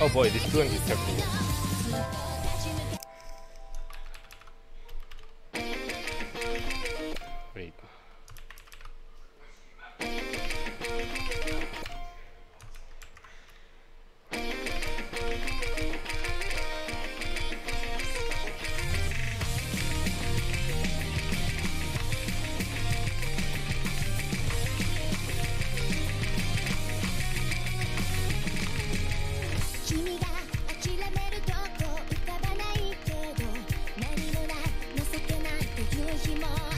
Oh boy, this gun is terrible. Wait. Pokemon.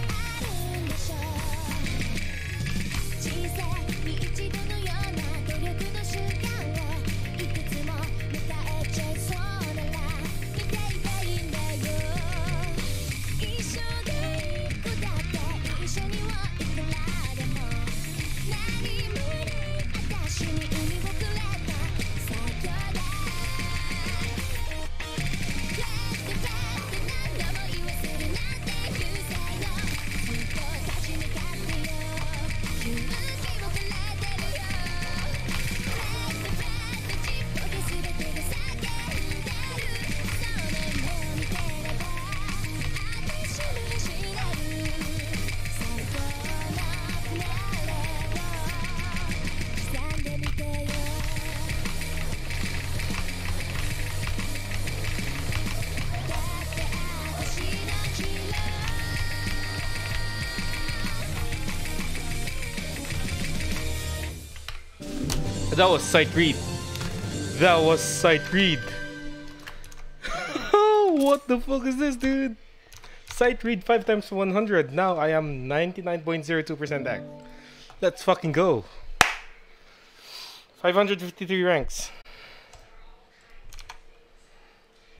That was sight read. That was sight read. what the fuck is this, dude? Sight read 5 times 100. Now I am 99.02% act. Let's fucking go. 553 ranks.